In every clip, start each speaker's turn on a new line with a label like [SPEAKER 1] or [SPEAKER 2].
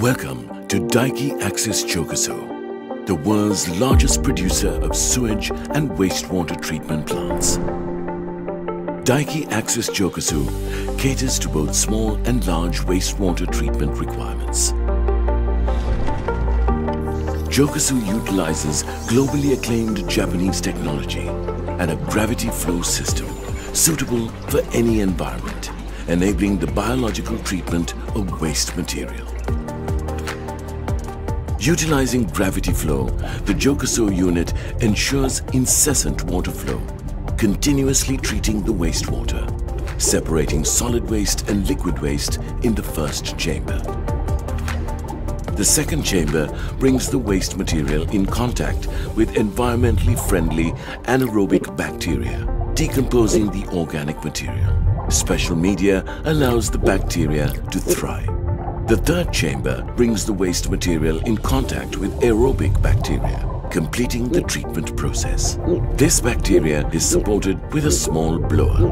[SPEAKER 1] Welcome to Daiki Axis Johkasou, the world's largest producer of sewage and wastewater treatment plants. Daiki Axis Johkasou caters to both small and large wastewater treatment requirements. Johkasou utilizes globally acclaimed Japanese technology and a gravity flow system suitable for any environment, enabling the biological treatment of waste material. Utilizing gravity flow, the Johkasou unit ensures incessant water flow, continuously treating the wastewater, separating solid waste and liquid waste in the first chamber. The second chamber brings the waste material in contact with environmentally friendly anaerobic bacteria, decomposing the organic material. Special media allows the bacteria to thrive. The third chamber brings the waste material in contact with aerobic bacteria, completing the treatment process. This bacteria is supported with a small blower.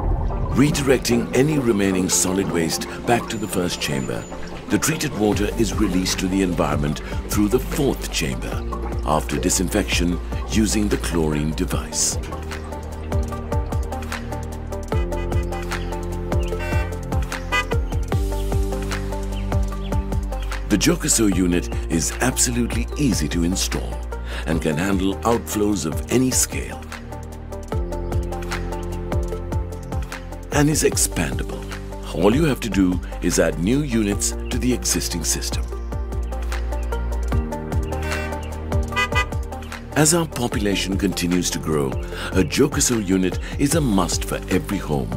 [SPEAKER 1] Redirecting any remaining solid waste back to the first chamber, the treated water is released to the environment through the fourth chamber after disinfection using the chlorine device. The Johkasou unit is absolutely easy to install and can handle outflows of any scale and is expandable. All you have to do is add new units to the existing system. As our population continues to grow, a Johkasou unit is a must for every home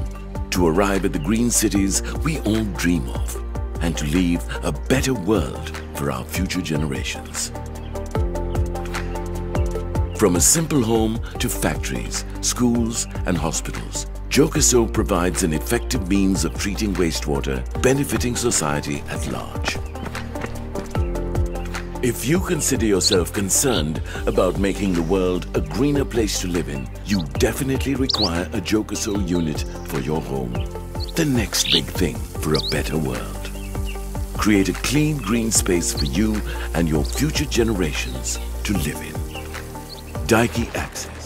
[SPEAKER 1] to arrive at the green cities we all dream of and to leave a better world for our future generations. From a simple home to factories, schools and hospitals, Johkasou provides an effective means of treating wastewater, benefiting society at large. If you consider yourself concerned about making the world a greener place to live in, you definitely require a Johkasou unit for your home. The next big thing for a better world. Create a clean green space for you and your future generations to live in. Daiki Axis.